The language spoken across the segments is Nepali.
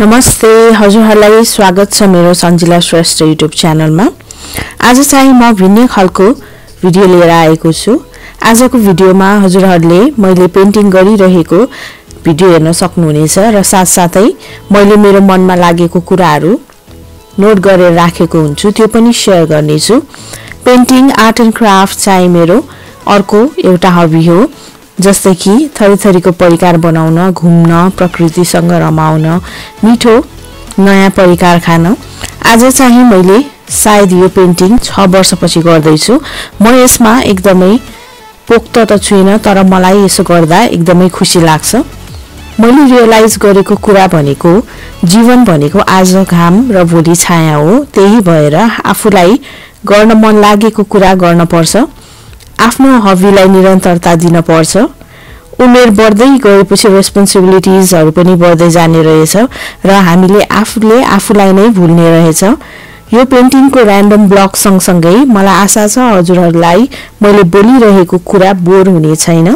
नमस्ते हजुरहरूलाई स्वागत छ मेरो सन्जिला श्रेष्ठ युट्युब च्यानलमा। आज चाहिँ म भिन्नै खालको भिडियो लिएर आएको छु। आजको भिडियोमा हजुरहरूले मैले पेन्टिङ गरिरहेको भिडियो हेर्न सक्नुहुनेछ र साथसाथै मैले मेरो मनमा लागेको कुराहरू नोट गरेर राखेको हुन्छु त्यो पनि सेयर गर्नेछु। पेन्टिङ आर्ट एन्ड क्राफ्ट चाहिँ मेरो अर्को एउटा हबी हो। जस्तै कि थरीथरीको परिकार बनाउन घुम्न प्रकृतिसँग रमाउन मिठो नयाँ परिकार खान। आज चाहिँ मैले सायद यो पेन्टिङ छ वर्षपछि गर्दैछु। म यसमा एकदमै पोख्त त छुइनँ तर मलाई यसो गर्दा एकदमै खुसी लाग्छ। मैले रियलाइज गरेको कुरा भनेको जीवन भनेको आज घाम र भोलि छाया हो। त्यही भएर आफूलाई गर्न मन लागेको कुरा गर्न पर्छ। आफ्नो हबीलाई निरन्तरता दिन पर्छ। उमेर बढ्दै गएपछि रेस्पोन्सिबिलिटिजहरू पनि बढ्दै जाने रहेछ र हामीले आफूले आफूलाई नै भुल्ने रहेछ। यो पेन्टिङको ऱ्यान्डम ब्लग सँगसँगै मलाई आशा छ हजुरहरूलाई मैले बोलिरहेको कुरा बोर हुने छैन।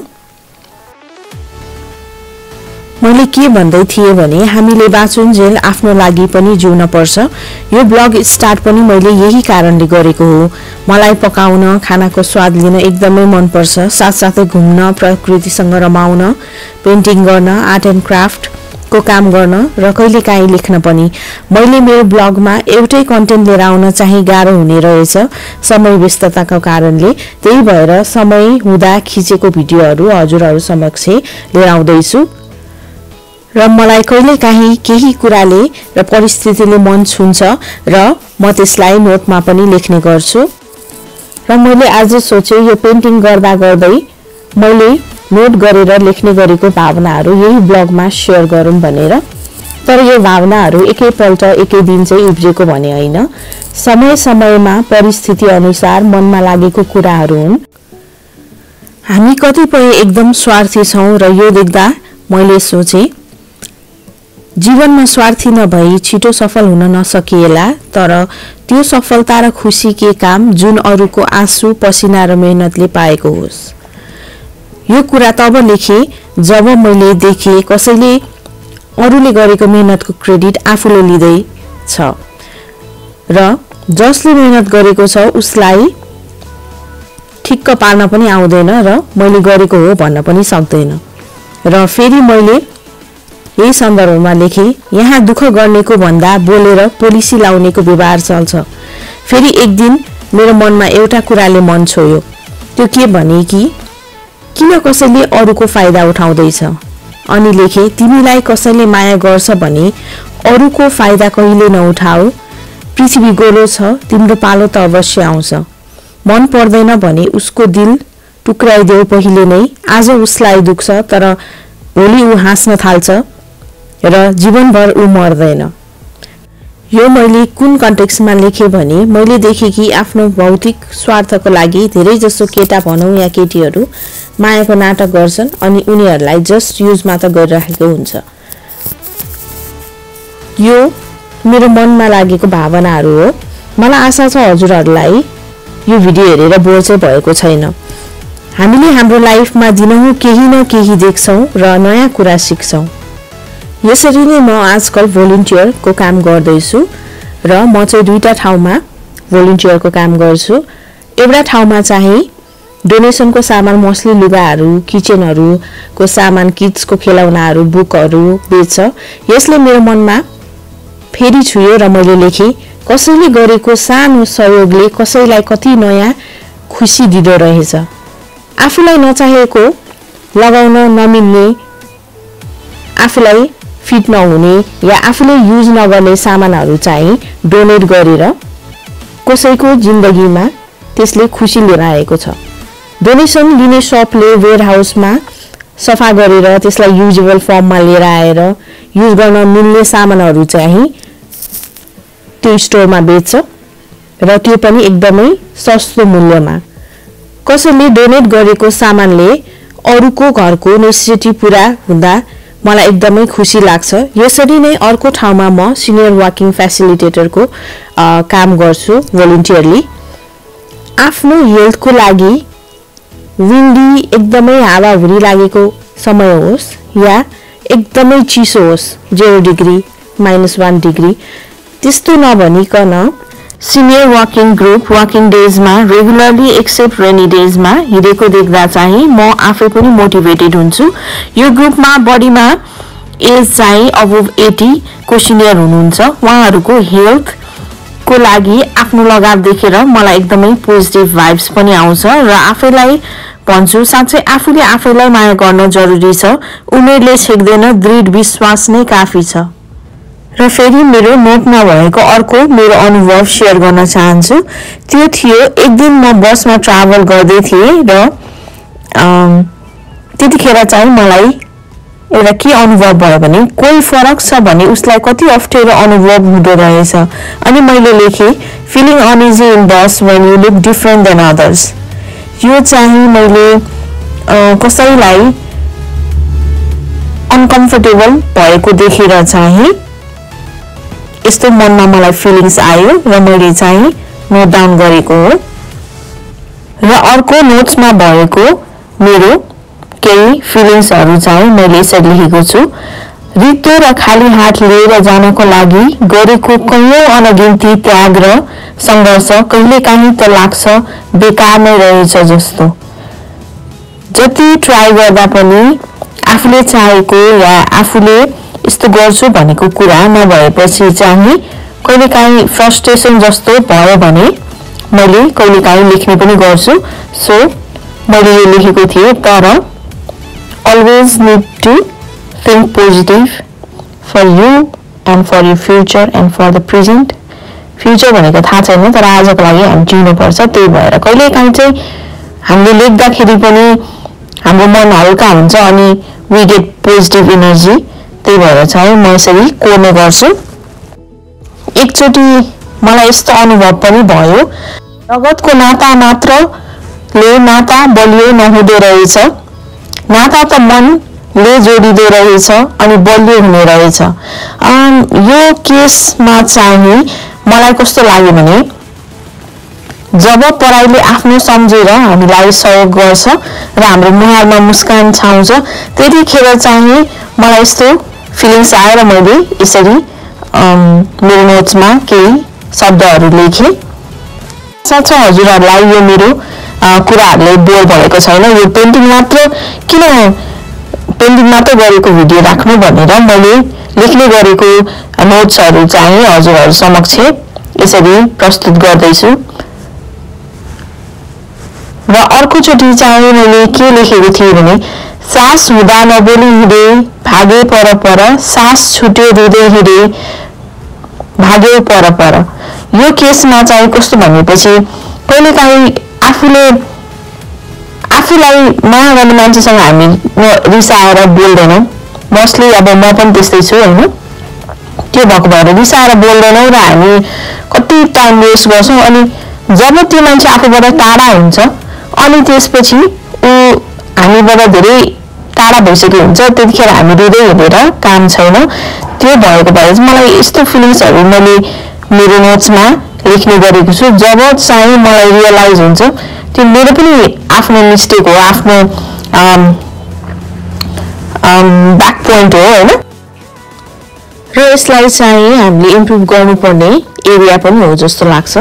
मैले के भन्दै थिएँ भने हामीले बाँचुन्जेल आफ्नो लागि पनि जिउन पर्छ। यो ब्लग स्टार्ट पनि मैले यही कारणले गरेको हो। मलाई पकाउन खानाको स्वाद लिन एकदमै मनपर्छ। साथसाथै घुम्न प्रकृतिसँग रमाउन पेन्टिङ गर्न आर्ट एन्ड क्राफ्टको काम गर्न र कहिलेकाहीँ लेख्न पनि। मैले मेरो ब्लगमा एउटै कन्टेन्ट लिएर आउन चाहिँ गाह्रो हुने रहेछ समय व्यस्तताको कारणले। त्यही भएर समय हुँदा खिचेको भिडियोहरू हजुरहरू समक्ष लिएर आउँदैछु। र मलाई कहिलेकाहीँ केही कुराले र परिस्थितिले मन छुन्छ र म त्यसलाई नोटमा पनि लेख्ने गर्छु। र मैले आज सोचेँ यो पेन्टिङ गर्दा गर्दै मैले नोट गरेर लेख्ने गरेको भावनाहरू यही ब्लगमा सेयर गरौँ भनेर। तर यो भावनाहरू एकैपल्ट एकै दिन चाहिँ उब्जेको भने होइन। समय समयमा परिस्थिति अनुसार मनमा लागेको कुराहरू हुन्। हामी कतिपय एकदम स्वार्थी छौँ र यो देख्दा मैले सोचेँ जीवनमा स्वार्थी नभई छिटो सफल हुन नसकिएला तर त्यो सफलता र खुसी के काम जुन अरूको आँसु पसिना र मेहनतले पाएको होस्। यो कुरा तब लेखेँ जब मैले देखेँ कसैले अरूले गरेको मेहनतको क्रेडिट आफूले लिँदैछ र जसले मेहनत गरेको छ उसलाई ठिक्क पार्न पनि आउँदैन र मैले गरेको हो भन्न पनि सक्दैन। र फेरि मैले यही सन्दर्भमा लेखे यहाँ दुःख गर्नेको भन्दा बोलेर पोलिसी लाउनेको व्यवहार चल्छ। फेरि एक दिन मेरो मनमा एउटा कुराले मन छोयो। त्यो के भने कि किन कसैले अरूको फाइदा उठाउँदैछ? अनि लेखे तिमीलाई कसैले माया गर्छ भने अरूको फाइदा कहिले नउठाऊ? पृथ्वी गोलो छ तिम्रो पालो त अवश्य आउँछ। मन पर्दैन भने उसको दिल टुक्राइदेऊ पहिले नै। आज उसलाई दुख्छ तर भोलि ऊ हाँस्न थाल्छ। र जीवनभर ऊ मर्दैन। यो मैले कुन कन्टेक्समा लेखेँ भने मैले देखेँ कि आफ्नो भौतिक स्वार्थको लागि धेरै जसो केटा भनौँ या केटीहरू मायाको नाटक गर्छन् अनि उनीहरूलाई जस्ट युज मात्र गरिराखेको हुन्छ। यो मेरो मनमा लागेको भावनाहरू हो। मलाई आशा छ हजुरहरूलाई यो भिडियो हेरेर बोर चाहिँ भएको छैन। हामीले हाम्रो लाइफमा दिनहुँ केही न केही देख्छौँ र नयाँ कुरा सिक्छौँ। यसरी नै म आजकल भोलिन्टियरको काम गर्दैछु र म चाहिँ दुईवटा ठाउँमा भोलिन्टियरको काम गर्छु। एउटा ठाउँमा चाहिँ डोनेसनको सामान मसली लुगाहरू किचनहरूको सामान किड्सको खेलौनाहरू बुकहरू बेच्छ। यसले मेरो मनमा फेरि छुयो र मैले लेखेँ कसैले गरेको सानो सहयोगले कसैलाई कति नयाँ खुसी दिँदो रहेछ। आफूलाई नचाहेको लगाउन नमिल्ने आफूलाई फिट नहुने या आफूले युज नगर्ने सामानहरू चाहिँ डोनेट गरेर कसैको जिन्दगीमा त्यसले खुसी लिएर आएको छ। डोनेसन लिने सपले वेयर हाउसमा सफा गरेर त्यसलाई युजेबल फर्ममा लिएर आएर युज गर्न मिल्ने सामानहरू चाहिँ त्यो स्टोरमा बेच्छ र त्यो पनि एकदमै सस्तो मूल्यमा। कसैले डोनेट गरेको सामानले अरूको घरको नेसेसिटी पुरा हुँदा मलाई एकदमै खुसी लाग्छ। यसरी नै अर्को ठाउँमा म सिनियर वाकिङ फेसिलिटेटरको काम गर्छु भोलिन्टियरली आफ्नो हेल्थको लागि विन्डी एकदमै हावाहुरी लागेको समय होस् या एकदमै चिसो होस् zero degree minus one degree त्यस्तो नभनिकन सिनियर वाकिङ ग्रुप वाकिङ डेजमा रेगुलरली एक्सेप्ट रेनी डेजमा हिँडेको देख्दा चाहिँ म आफै पनि मोटिभेटेड हुन्छु। यो ग्रुपमा बडीमा एज चाहिँ अब एटीको सिनियर हुनुहुन्छ। उहाँहरूको हेल्थको लागि आफ्नो लगाव देखेर मलाई एकदमै पोजिटिभ भाइब्स पनि आउँछ र आफैलाई भन्छु साँच्चै आफूले आफैलाई माया गर्न जरुरी छ। उमेरले छेक्दैन दृढ विश्वास नै काफी छ। र फेरि मेरो नोटमा भएको अर्को मेरो अनुभव सेयर गर्न चाहन्छु। त्यो थियो एक दिन म बसमा ट्राभल गर्दै थिएँ र त्यतिखेर चाहिँ मलाई एउटा के अनुभव भयो भने कोही फरक छ भने उसलाई कति अप्ठ्यारो अनुभव हुँदो रहेछ। अनि मैले लेखेँ feeling uneasy in bus when you look different than others यो चाहिँ मैले कसैलाई अनकम्फर्टेबल भएको देखेर चाहिँ यस्तो मनमा मलाई फिलिङ्स आयो र मैले चाहिँ नोट डाउन गरेको हो। र अर्को नोट्समा भएको मेरो केही फिलिङ्सहरू चाहिँ मैले यसरी लेखेको छु। रित्तो र खाली हात लिएर जानको लागि गरेको कैयौँ अनगिन्ती त्याग र सङ्घर्ष कहिलेकाहीँ त लाग्छ बेकार नै रहेछ जस्तो। जति ट्राई गर्दा पनि आफूले चाहेको या आफूले यस्तो गर्छु भनेको कुरा नभएपछि चाहिँ कहिलेकाहीँ फ्रस्ट्रेसन जस्तो भयो भने मैले कहिलेकाहीँ लेख्ने पनि गर्छु। सो मैले यो लेखेको थिएँ तर always need to think positive for you and for you future and for the present future भनेको थाहा छैन तर आजको लागि हामी जिउनुपर्छ त्यही भएर कहिलेकाहीँ चाहिँ हामीले लेख्दाखेरि पनि हाम्रो मन हल्का हुन्छ अनि वी गेट पोजिटिभ इनर्जी त्यही भएर चाहिँ म यसरी कोर्ने गर्छु। एकचोटि मलाई यस्तो अनुभव पनि भयो। रगतको नाता मात्रले नाता बलियो नहुँदो रहेछ। नाता त मनले जोडिँदो रहेछ अनि बलियो हुने रहेछ। यो केसमा चाहिँ मलाई कस्तो लाग्यो भने जब पढाइले आफ्नो सम्झेर हामीलाई सहयोग गर्छ र हाम्रो मुहारमा मुस्कान छाउँछ त्यतिखेर चाहिँ मलाई यस्तो फिलिङ्स आएर मैले यसरी मेरो नोट्समा केही शब्दहरू लेखेँ साँच्चै हजुरहरूलाई यो मेरो कुराहरूले बोर भएको छैन। यो पेन्टिङ मात्र किन पेन्टिङ मात्र गरेको भिडियो राख्नु भनेर मैले लेख्ने गरेको नोट्सहरू चाहिँ हजुरहरू समक्ष यसरी प्रस्तुत गर्दैछु। र अर्कोचोटि चाहिँ मैले के लेखेको थिएँ भने सास हुँदा नबोली हिँडे भागे पर पर सास छुट्यो रुँदै हिँडे भाग्यो पर पर। यो केसमा चाहिँ कस्तो भनेपछि कहिलेकाहीँ आफूले आफूलाई माया गर्ने मान्छेसँग हामी रिसाएर बोल्दैनौँ। मोस्टली अब म पनि त्यस्तै छु होइन? त्यो भएको भएर रिसाएर बोल्दैनौँ र हामी कति टाइम वेस्ट गर्छौँ अनि जब त्यो मान्छे आफूबाट टाढा हुन्छ अनि त्यसपछि ऊ हामीबाट धेरै टाढा भइसकेको हुन्छ त्यतिखेर हामी रुँदै हिँडेर काम छैन। त्यो भएको भएर चाहिँ मलाई यस्तो फिलिङ्सहरू मैले मेरो नोट्समा लेख्ने गरेको छु। जब चाहिँ मलाई रियलाइज हुन्छ त्यो मेरो पनि आफ्नो मिस्टेक हो आफ्नो ब्याक पोइन्ट हो होइन? र यसलाई चाहिँ हामीले इम्प्रुभ गर्नुपर्ने एरिया पनि हो जस्तो लाग्छ।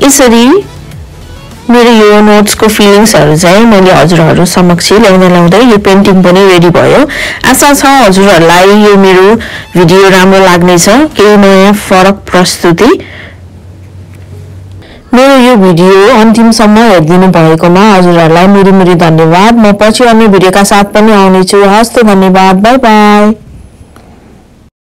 यसरी मेरो यो नोट्सको फिलिङ्सहरू चाहिँ मैले हजुरहरू समक्ष ल्याउँदा ल्याउँदै यो पेन्टिङ पनि रेडी भयो। आशा छ हजुरहरूलाई यो मेरो भिडियो राम्रो लाग्नेछ। केही नयाँ फरक प्रस्तुति मेरो यो भिडियो अन्तिमसम्म हेरिदिनु भएकोमा हजुरहरूलाई मेरो मेरो धन्यवाद। म पछि अन्य भिडियोका साथ पनि आउनेछु। हस्त धन्यवाद। By by